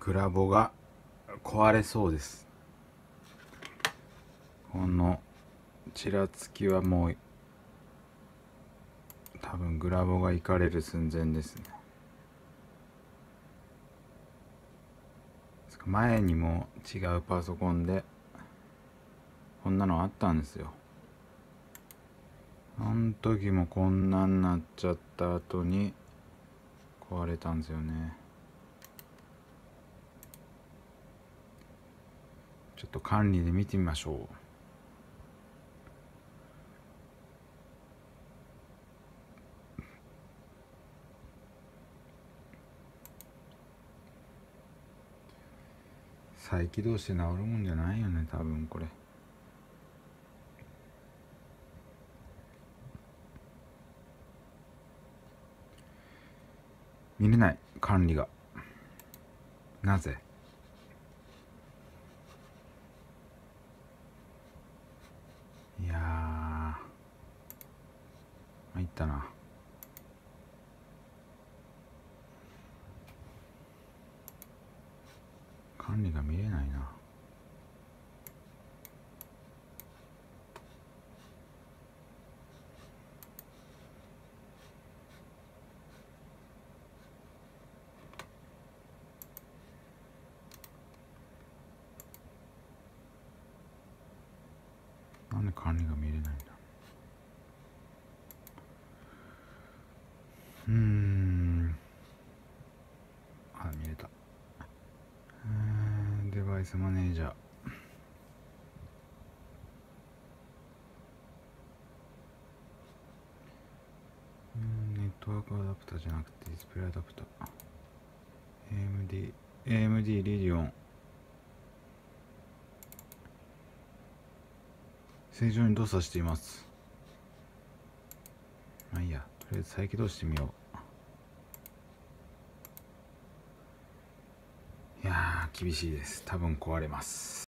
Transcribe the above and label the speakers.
Speaker 1: グラボが壊れそうです。このちらつきはもう多分グラボがいかれる寸前ですね。前にも違うパソコンでこんなのあったんですよ。あの時もこんなんなっちゃった後に壊れたんですよね。ちょっと管理で見てみましょう。再起動して治るもんじゃないよね多分これ。見れない管理が。なぜいやー参ったな。管理が見れないな。なんで管理が見れないんだうーんあ見れたうーんデバイスマネージャー。ネットワークアダプターじゃなくてディスプレイアダプター。AMD AMD リディオン。正常に動作しています。まあいいや。とりあえず再起動してみよういやー厳しいです。多分壊れます。